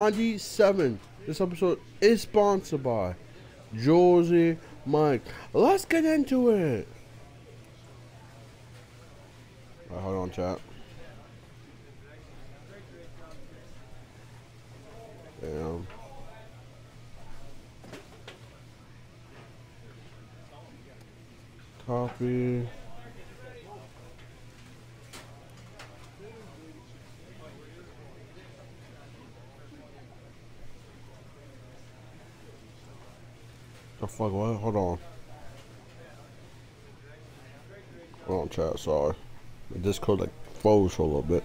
97. This episode is sponsored by Josie Mike. Let's get into it. Right, hold on, chat. Damn. Copy. The fuck what? Hold on. Hold on, chat. Sorry. The Discord like froze for a little bit.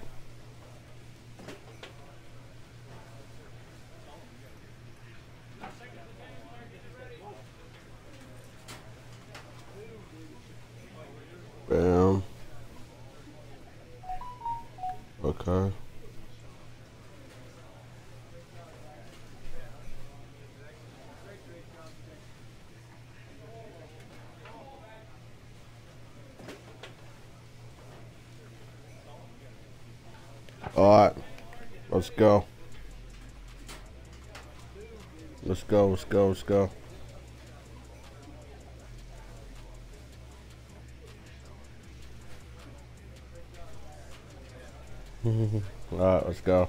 Bam. Okay. Alright. Let's go. Let's go, let's go, let's go. Alright, let's go.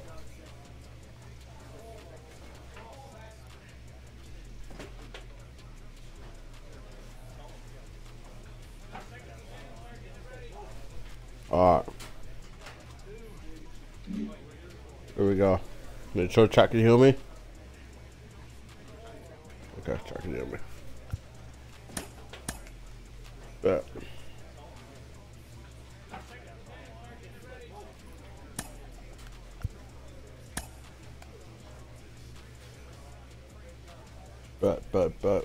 Alright. Here we go. Make sure chat can heal me. Okay, chat can heal me. Bet. Bet, bet, bet.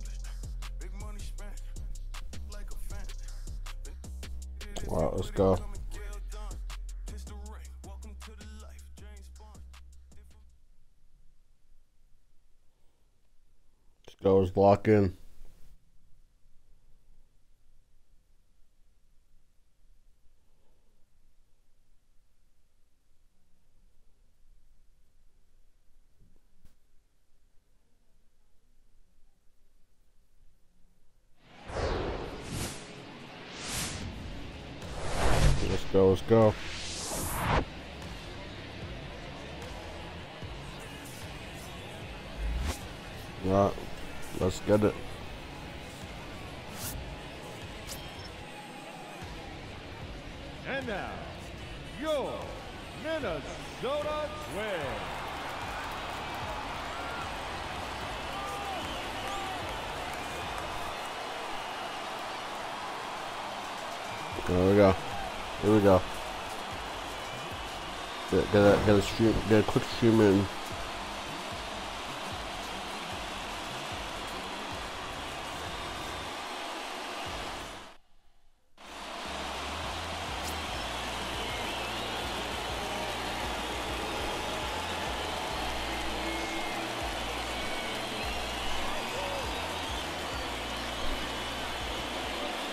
Alright, let's go. Let's go, let's lock in. Go, let's. Right, let's get it. And now, your Minnesota Twins. There we go. Here we go. Get, get a get a stream quick.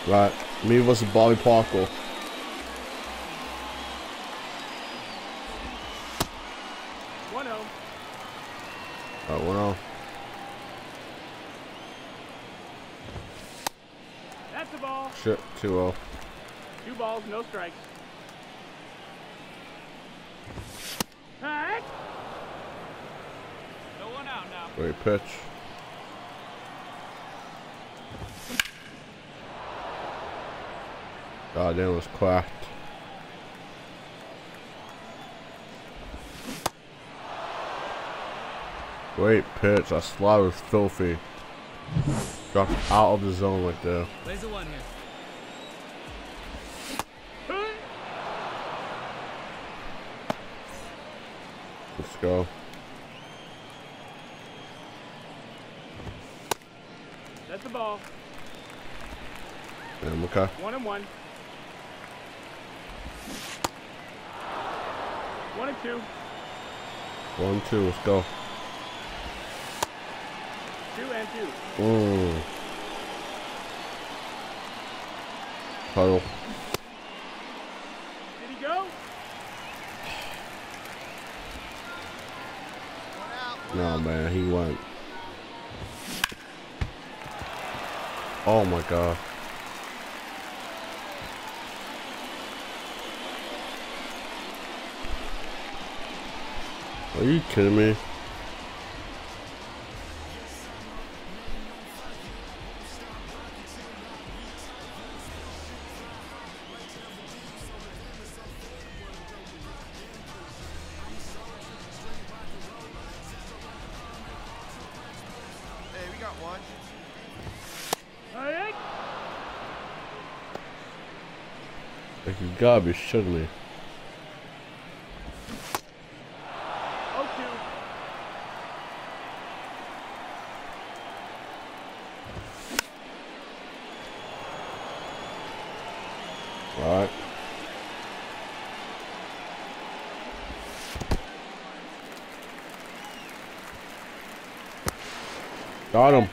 Right, me versus Bobby Parker. 2 0. Two balls, no strikes. Pack! No one out now. Great pitch. God, that was cracked. Great pitch. That slide was filthy. Dropped out of the zone right there. Plays the one here. Let's go. That's the ball. Damn, okay. One and one. One and two. One, two, let's go. Two and two. Mm. Huddle. Did he go? Man, he went. Oh my god. Are you kidding me? Oh two. Alright. Got him.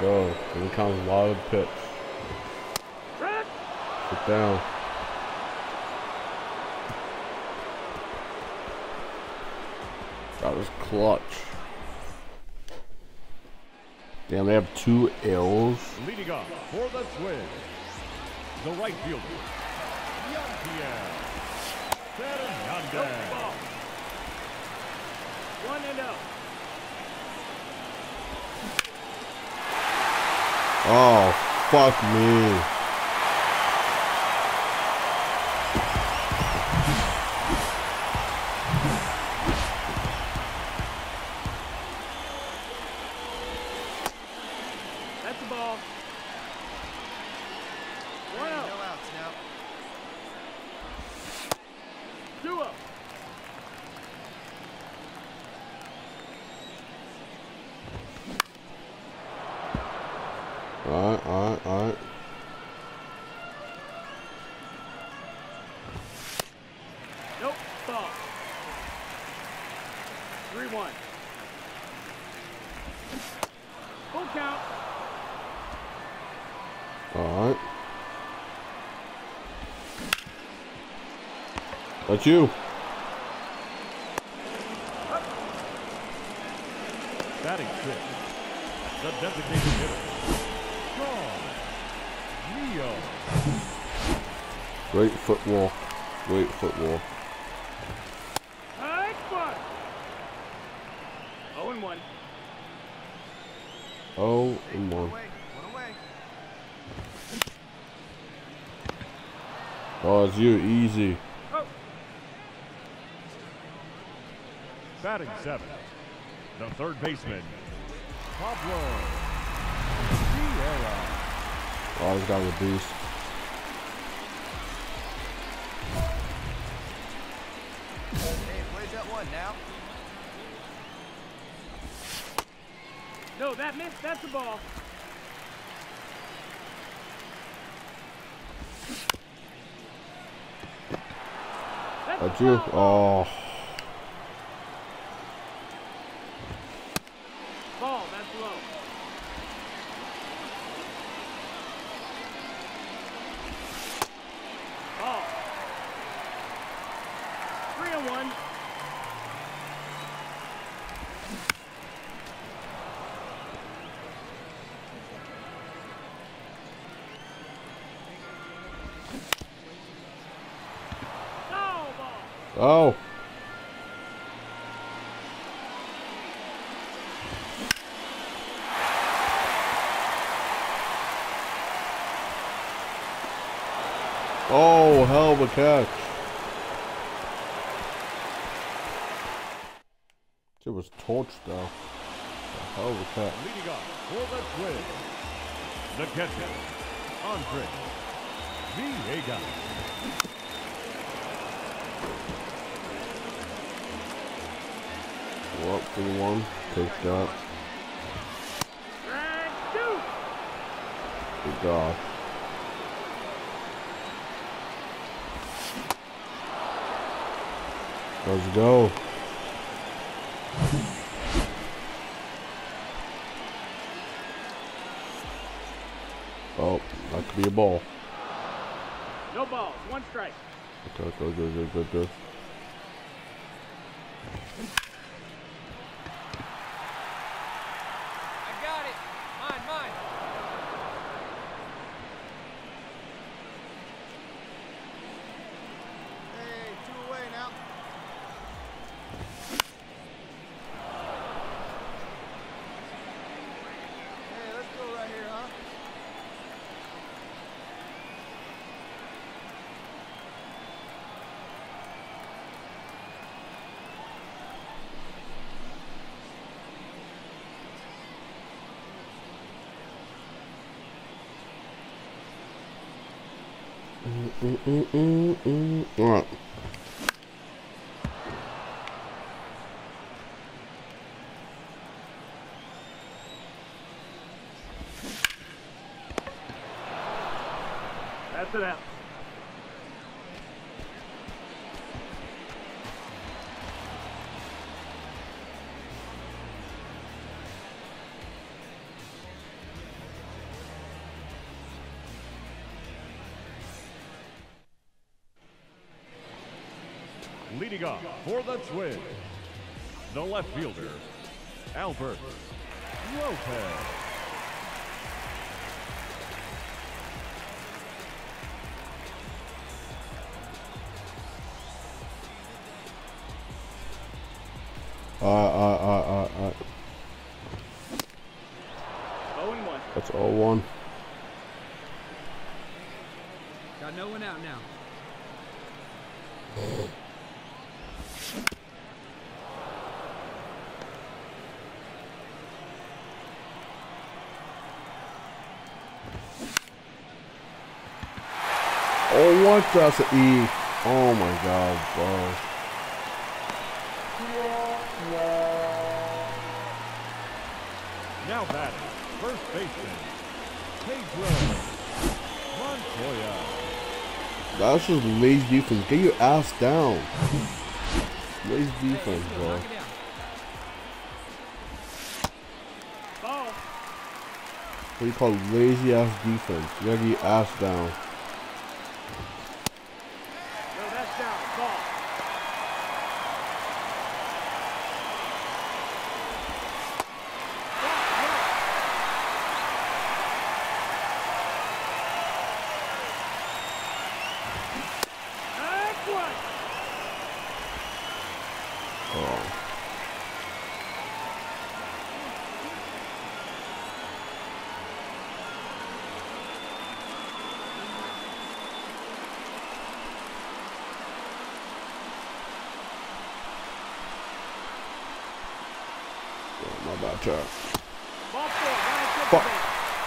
Go. Here comes a lot of pitch. Track. Sit down. That was clutch. Damn, they have two L's. Leading off for the Twins, the right fielder, Jean-Pierre Fernandez. One and oh. Oh, fuck me. That's the ball. One No out. outs now. Two up. Alright, alright, alright. Nope. Ball. Three one. Full count. Alright. That's you. Batting fifth, the designated hitter, Sean Neo. Great football. Great football. High spot. Oh and one. Oh, and One one. away. One away. Oh, it's you. Easy. Batting seventh, the third baseman, Pablo Sierra. Oh, he's got a beast. Hey, plays that one now. No, that missed. That's the ball. That's That's the you. Oh. Catch. It was torched though. Hell of a catch. Leading off for the Twins, the catcher, Andre Villegas. We're up for one. Take that. Drag, shoot! Good God. Let's go. Oh, that could be a ball. No balls, one strike. Okay, good, good, good, good, good. I got it. Mine, mine. Hey, two away now. Hey, let's go right here, huh? All right. That's it out. Leading off for the Twins, the left fielder, Albert Lopez. Uh, uh, uh, uh, uh. 0-1. That's all one. Got no one out now. Oh, what? That's an E. Oh my God, bro. Now batting, first baseman, Pedro Montoya. That's just lazy defense. Get your ass down. Lazy defense, bro. Knock it down. What do you call lazy ass defense? You gotta get your ass down. No, that's down. Ball. That's one. Oh. Yeah, my bad try. Ball four. Running triple Fuck.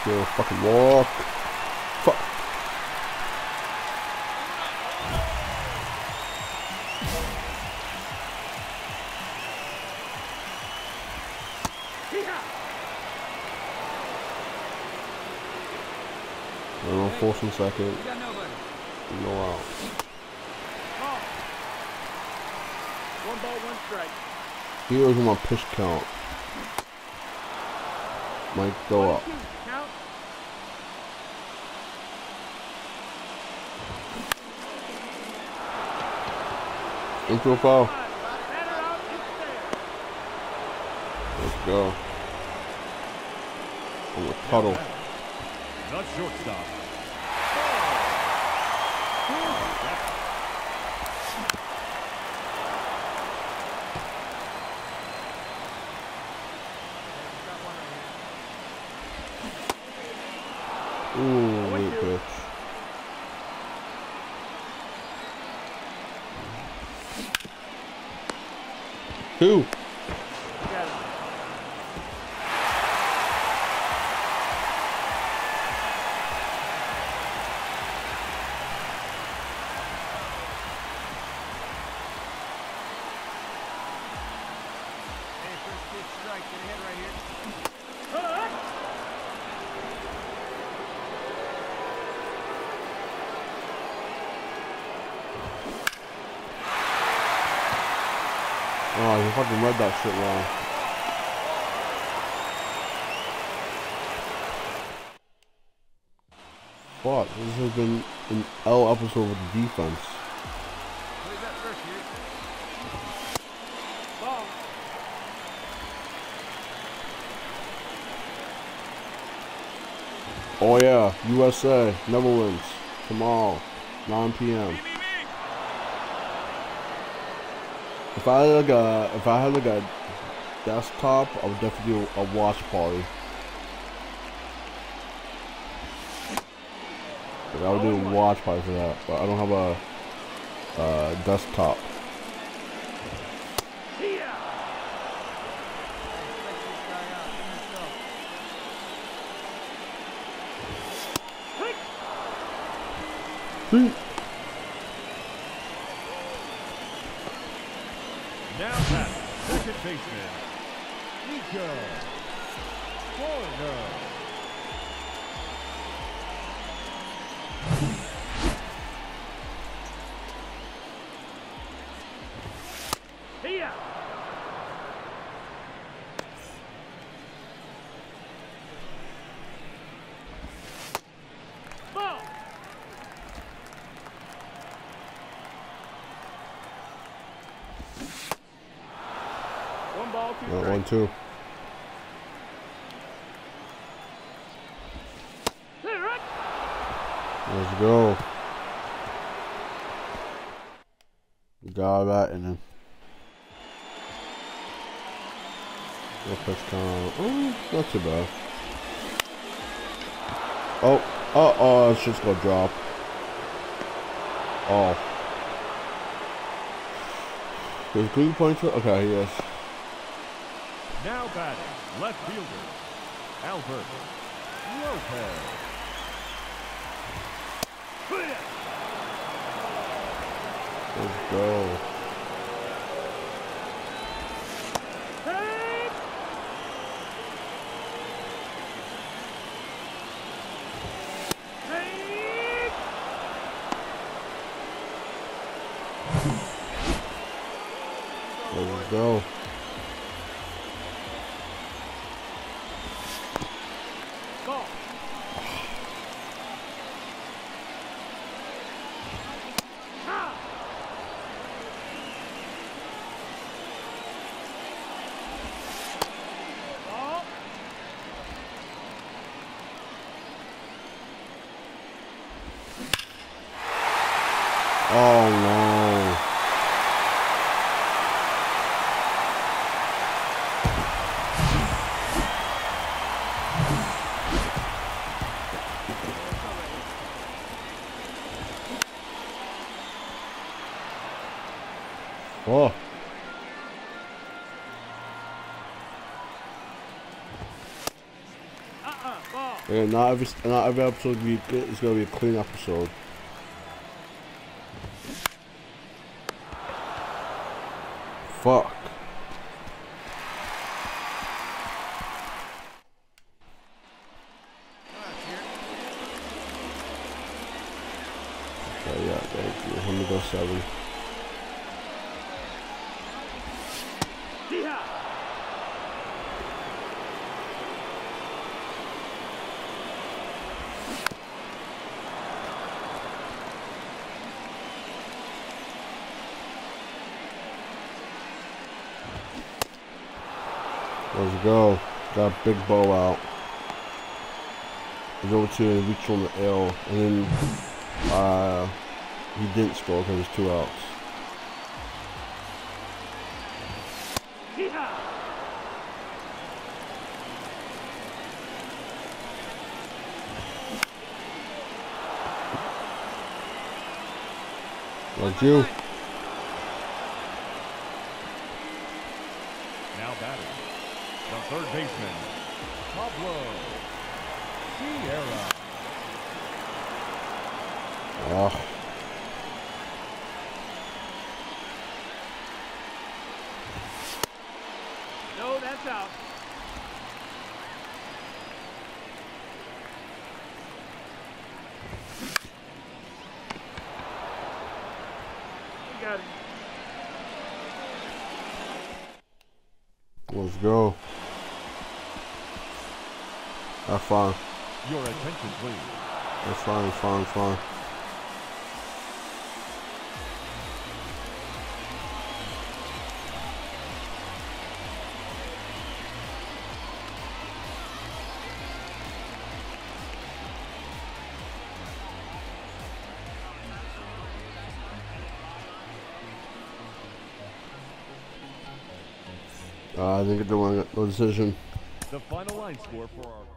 Yo, fucking walk. Fuck. Don't know, force in second. We got nobody. No out. One ball, one strike. Here's my pitch count. Might go up. Into a foul. Let's go. I'm a puddle. The shortstop. Two. Read that shit wrong. Fuck, this has been an L episode with the defense. Oh yeah, USA, Netherlands, tomorrow, 9 p.m. If I had like a, if I had like a desktop, I would definitely do a watch party. Like, I would do a watch party for that, but I don't have a, uh desktop. Yeah. Here. Ball. One ball, two one, two. Clear it. Let's go. Got that in him. No pitch. Oh, not too bad. Oh, uh oh, it's just gonna drop. Oh. Is Green Pointer? Okay, yes. Now batting, left fielder, Albert Lopez. Let's go. Let's go. Ball. Ah. Ball. Oh no. Oh, Uh-uh. Ball. yeah, not every not every episode. It's gonna be a clean episode. Fuck. That's here. Okay, yeah, go seven. Let's go. Got big bow out. Over to reach on the L, and then uh, he didn't score because there's two outs. That's you. Now batting, the third baseman, Pablo Sierra. Oh, fine, fine. Uh, I think it's the one decision. The final line score for our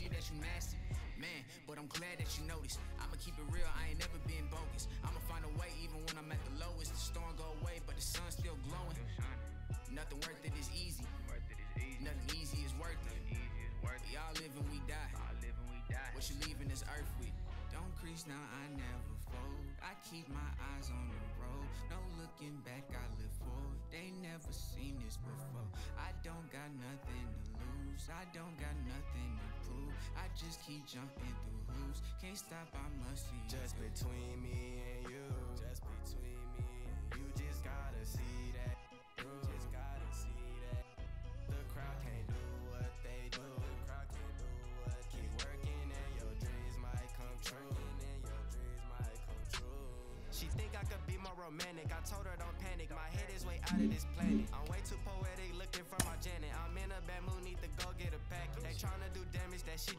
lose. I don't got nothing to prove. I just keep jumping through hoops. Can't stop, I must be. Just between me and you. Just between me. And you. you just gotta see.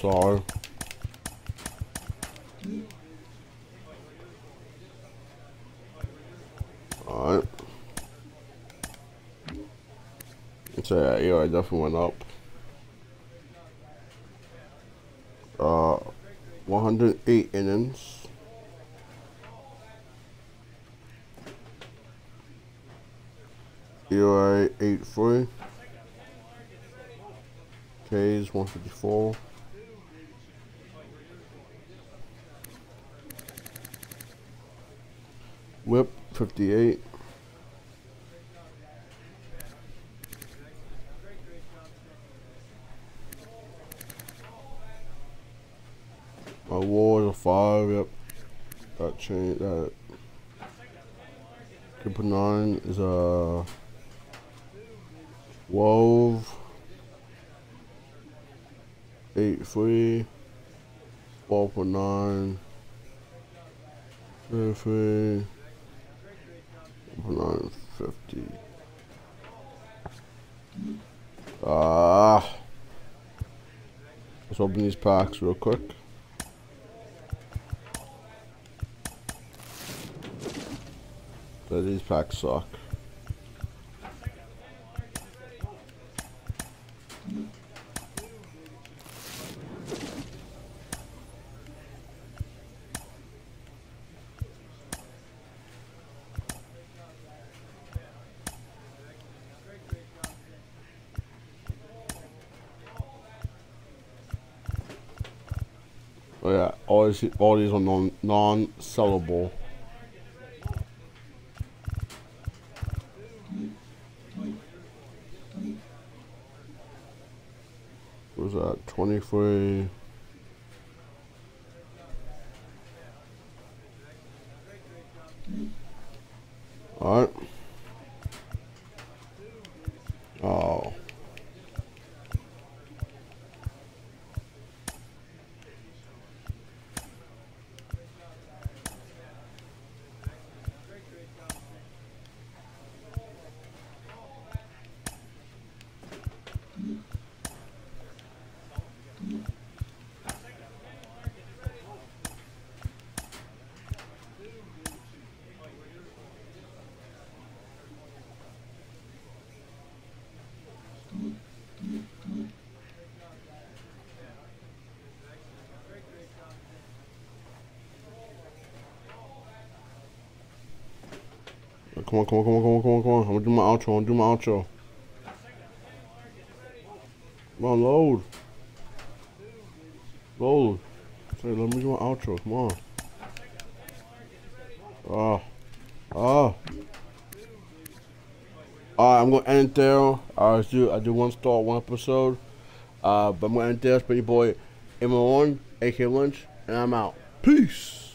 sorry. Alright. So yeah, yeah, I definitely went up. Uh, 108 innings. ERA 8 3. K's 154. Whip 58. Award of five, yep. That changed that. Cooper nine is a uh, twelve eight three four point nine three three 150. Ah. Let's open these packs real quick. But these packs suck. Oh yeah, all, these, all these are non, non sellable. What was that? 23. Come on, come on, come on, come on, come on, come on. I'm gonna do my outro. I'm gonna do my outro. Come on, load. Load. Say, let me do my outro. Come on. Oh. Oh. Alright, I'm gonna end there. I do I do one star, one episode. Uh, but I'm gonna end this. But your boy, M1, AK Lynch, and I'm out. Peace.